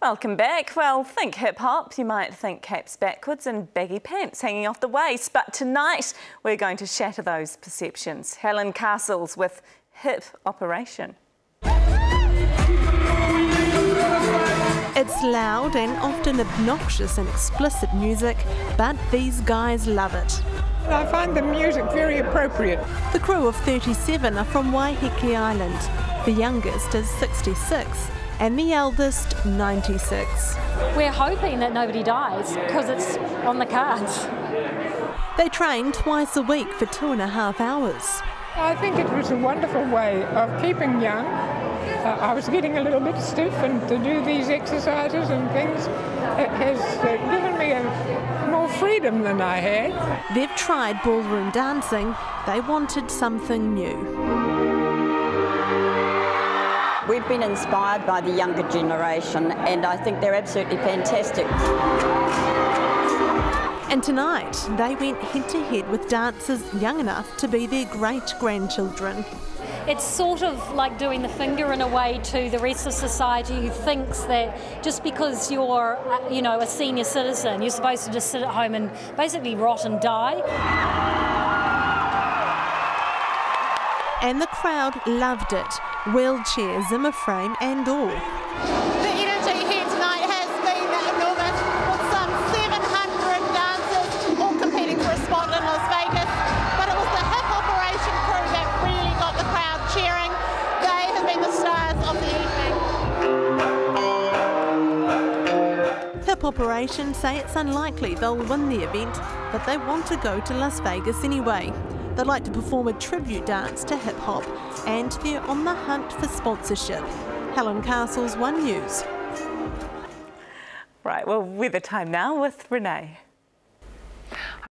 Welcome back. Well, think hip hop, you might think caps backwards and baggy pants hanging off the waist, but tonight we're going to shatter those perceptions. Helen Castles with Hip Operation. It's loud and often obnoxious and explicit music, but these guys love it. I find the music very appropriate. The crew of 37 are from Waiheke Island. The youngest is 66 and the eldest 96. We're hoping that nobody dies because it's on the cards. They train twice a week for two and a half hours. I think it was a wonderful way of keeping young. Uh, I was getting a little bit stiff, and to do these exercises and things it has uh, given me a, more freedom than I had. They've tried ballroom dancing, they wanted something new. We've been inspired by the younger generation and I think they're absolutely fantastic. And tonight, they went head to head with dancers young enough to be their great grandchildren. It's sort of like doing the finger in a way to the rest of society who thinks that just because you're, uh, you know, a senior citizen, you're supposed to just sit at home and basically rot and die. And the crowd loved it wheelchair, Zimmer frame and all. The energy here tonight has been enormous with some 700 dancers all competing for a spot in Las Vegas. But it was the Hip Operation crew that really got the crowd cheering. They have been the stars of the evening. Hip Operation say it's unlikely they'll win the event, but they want to go to Las Vegas anyway. They'd like to perform a tribute dance to hip hop and they're on the hunt for sponsorship. Helen Castles, One News. Right, well, weather time now with Renee.